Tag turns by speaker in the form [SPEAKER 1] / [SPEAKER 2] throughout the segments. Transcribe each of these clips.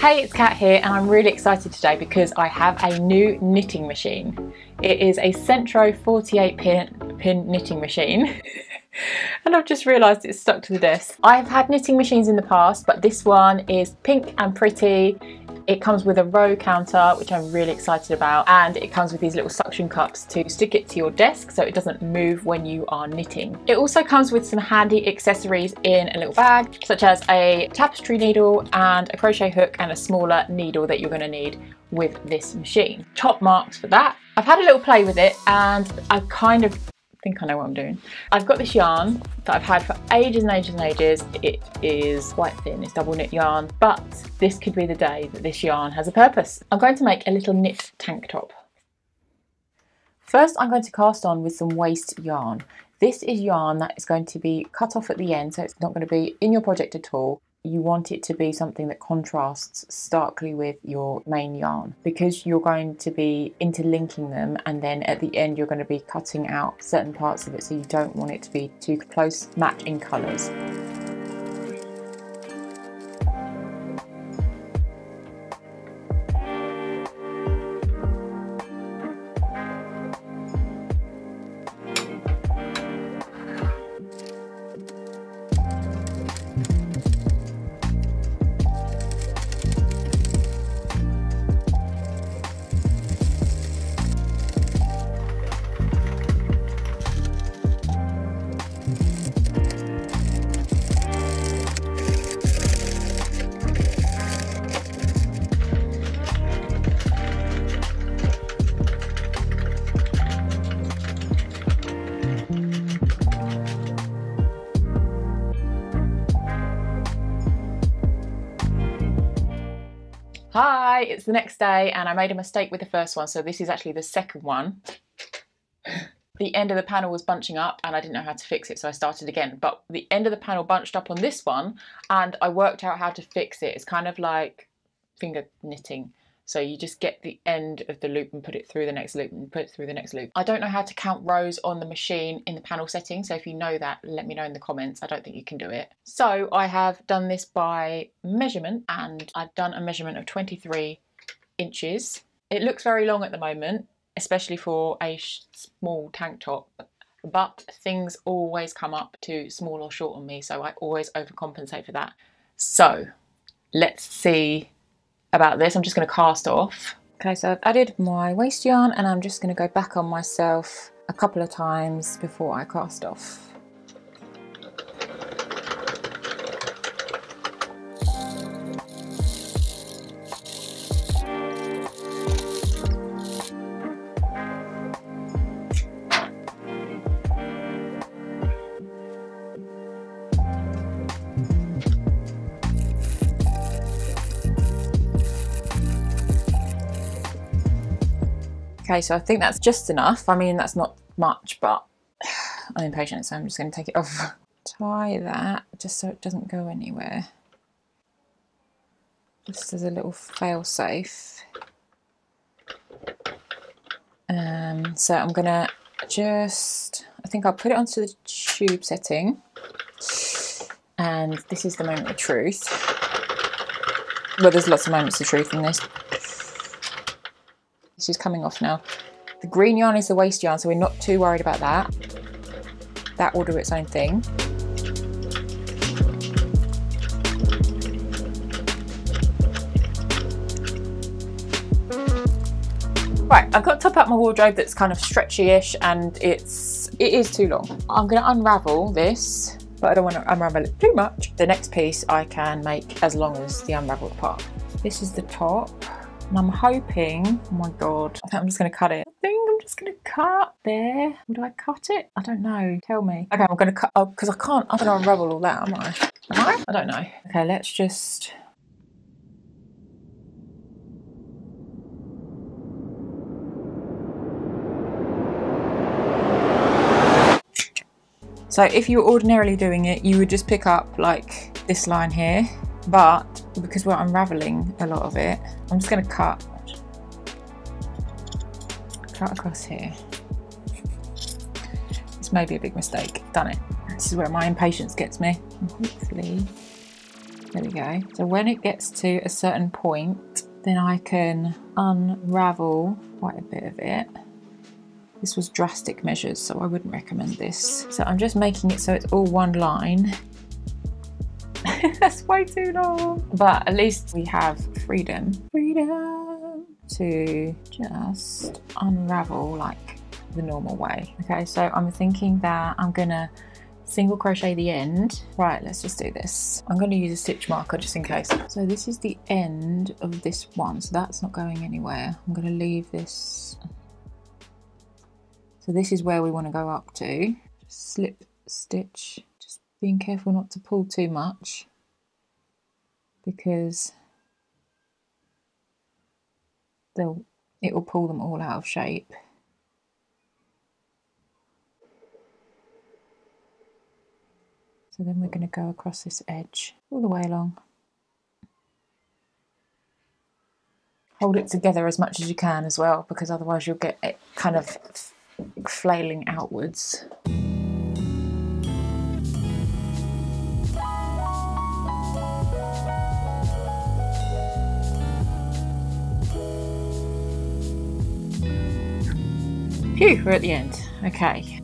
[SPEAKER 1] Hey, it's Cat here and I'm really excited today because I have a new knitting machine. It is a Sentro 48 pin, pin knitting machine. and I've just realised it's stuck to the desk. I've had knitting machines in the past, but this one is pink and pretty. It comes with a row counter, which I'm really excited about, and it comes with these little suction cups to stick it to your desk so it doesn't move when you are knitting. It also comes with some handy accessories in a little bag, such as a tapestry needle and a crochet hook and a smaller needle that you're going to need with this machine. Top marks for that. I've had a little play with it and I kind of think I know what I'm doing. I've got this yarn that I've had for ages and ages and ages. It is quite thin, it's double knit yarn, but this could be the day that this yarn has a purpose. I'm going to make a little knit tank top. First, I'm going to cast on with some waste yarn. This is yarn that is going to be cut off at the end, so it's not going to be in your project at all you want it to be something that contrasts starkly with your main yarn because you're going to be interlinking them and then at the end you're going to be cutting out certain parts of it so you don't want it to be too close match in colours. It's the next day and I made a mistake with the first one, so this is actually the second one. the end of the panel was bunching up and I didn't know how to fix it, so I started again. But the end of the panel bunched up on this one and I worked out how to fix it. It's kind of like finger knitting. So you just get the end of the loop and put it through the next loop and put it through the next loop. I don't know how to count rows on the machine in the panel setting. So if you know that, let me know in the comments. I don't think you can do it. So I have done this by measurement and I've done a measurement of 23 inches. It looks very long at the moment, especially for a small tank top but things always come up too small or short on me so I always overcompensate for that. So let's see about this. I'm just going to cast off. Okay, so I've added my waste yarn and I'm just going to go back on myself a couple of times before I cast off. Okay, so I think that's just enough. I mean, that's not much, but I'm impatient, so I'm just going to take it off. Tie that just so it doesn't go anywhere. Just as a little fail safe. Um, so I'm going to just, I think I'll put it onto the tube setting. And this is the moment of truth. Well, there's lots of moments of truth in this. This is coming off now. The green yarn is the waste yarn, so we're not too worried about that. That will do its own thing. Right, I've got to top up my wardrobe that's kind of stretchy-ish and it's it is too long. I'm going to unravel this, but I don't want to unravel it too much. The next piece I can make as long as the unraveled part. This is the top. And I'm hoping, oh my God, I think I'm just gonna cut it. I think I'm just gonna cut there. Would I cut it? I don't know, tell me. Okay, I'm gonna cut, oh, because I can't, I'm gonna unravel all that, am I? Am I? I don't know. Okay, let's just So if you were ordinarily doing it, you would just pick up like this line here but because we're unraveling a lot of it, I'm just going to cut, cut across here. This may be a big mistake, done it. This is where my impatience gets me. And hopefully There we go. So when it gets to a certain point, then I can unravel quite a bit of it. This was drastic measures, so I wouldn't recommend this. So I'm just making it so it's all one line. That's way too long. But at least we have freedom. Freedom to just unravel like the normal way. Okay, so I'm thinking that I'm gonna single crochet the end. Right, let's just do this. I'm going to use a stitch marker just in case. So this is the end of this one, so that's not going anywhere. I'm going to leave this. So this is where we want to go up to. Slip stitch, being careful not to pull too much because they'll, it will pull them all out of shape. So then we're going to go across this edge all the way along. Hold it together as much as you can as well because otherwise you'll get it kind of flailing outwards. Phew, we're at the end. Okay.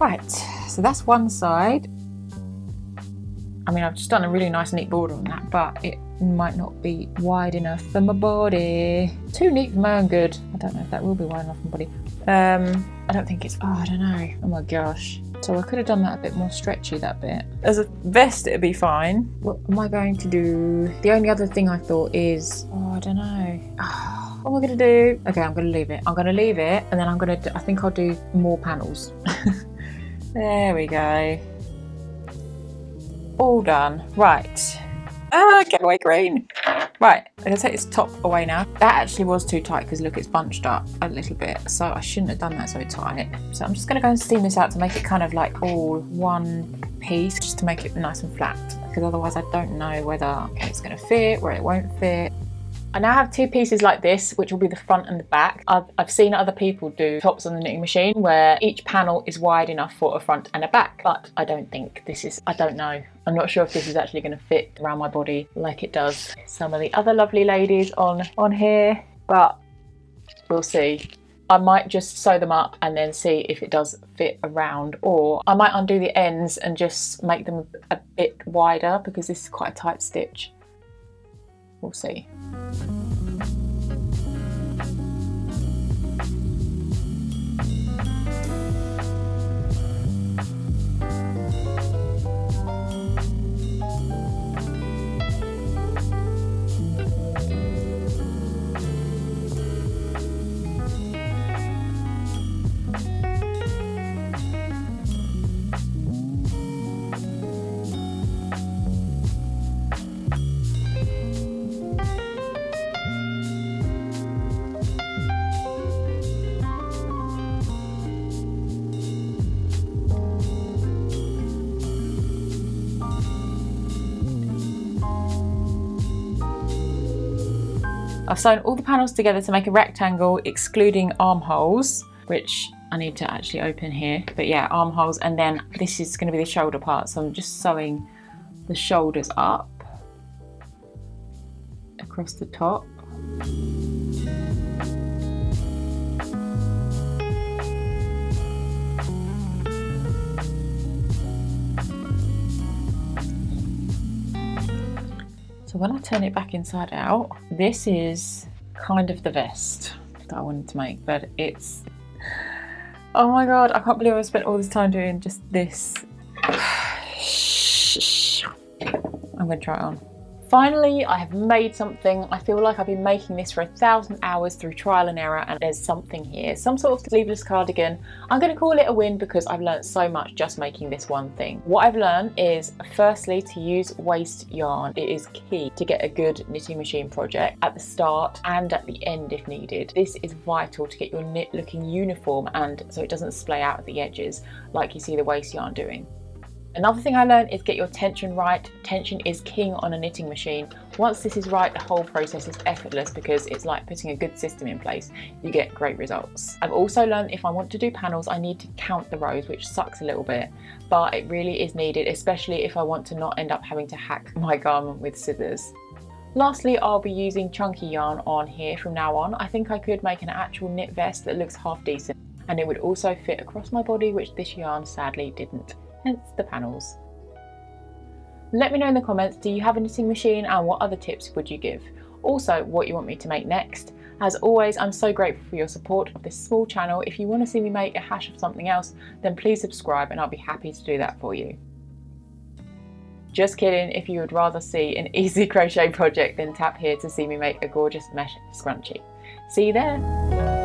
[SPEAKER 1] Right, so that's one side. I mean, I've just done a really nice neat border on that, but it might not be wide enough for my body. Too neat for my own good. I don't know if that will be wide enough for my body. Um, I don't think it's, oh, I don't know. Oh my gosh. So I could have done that a bit more stretchy, that bit. As a vest, it'd be fine. What am I going to do? The only other thing I thought is, oh, I don't know. what am I going to do? Okay, I'm going to leave it. I'm going to leave it, and then I'm going to, I think I'll do more panels. There we go. All done. Right. Ah, get away green. Right, I'm gonna take this top away now. That actually was too tight because look, it's bunched up a little bit. So I shouldn't have done that so tight. So I'm just gonna go and steam this out to make it kind of like all one piece, just to make it nice and flat. Because otherwise I don't know whether it's gonna fit, where it won't fit. I now have two pieces like this, which will be the front and the back. I've, I've seen other people do tops on the knitting machine where each panel is wide enough for a front and a back, but I don't think this is, I don't know. I'm not sure if this is actually going to fit around my body like it does some of the other lovely ladies on, on here, but we'll see. I might just sew them up and then see if it does fit around or I might undo the ends and just make them a bit wider because this is quite a tight stitch. We'll see. I've sewn all the panels together to make a rectangle excluding armholes, which I need to actually open here. But yeah, armholes and then this is going to be the shoulder part. So I'm just sewing the shoulders up across the top. When I turn it back inside out, this is kind of the vest that I wanted to make, but it's, oh my God, I can't believe I spent all this time doing just this. I'm gonna try it on. Finally, I have made something. I feel like I've been making this for a thousand hours through trial and error and there's something here, some sort of sleeveless cardigan. I'm gonna call it a win because I've learned so much just making this one thing. What I've learned is firstly to use waste yarn. It is key to get a good knitting machine project at the start and at the end if needed. This is vital to get your knit looking uniform and so it doesn't splay out at the edges like you see the waste yarn doing. Another thing I learned is get your tension right. Tension is king on a knitting machine. Once this is right, the whole process is effortless because it's like putting a good system in place. You get great results. I've also learned if I want to do panels, I need to count the rows, which sucks a little bit, but it really is needed, especially if I want to not end up having to hack my garment with scissors. Lastly, I'll be using chunky yarn on here from now on. I think I could make an actual knit vest that looks half decent and it would also fit across my body, which this yarn sadly didn't, hence the panels. Let me know in the comments, do you have a knitting machine and what other tips would you give? Also, what you want me to make next. As always, I'm so grateful for your support of this small channel. If you want to see me make a hash of something else, then please subscribe and I'll be happy to do that for you. Just kidding, if you would rather see an easy crochet project then tap here to see me make a gorgeous mesh scrunchie. See you there!